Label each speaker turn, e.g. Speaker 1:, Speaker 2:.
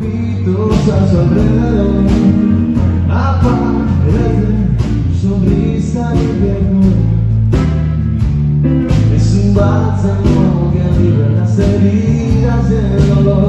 Speaker 1: Pitos a su alrededor. Aparecen sonrisa de invierno es un bálsamo que alivia las heridas del dolor.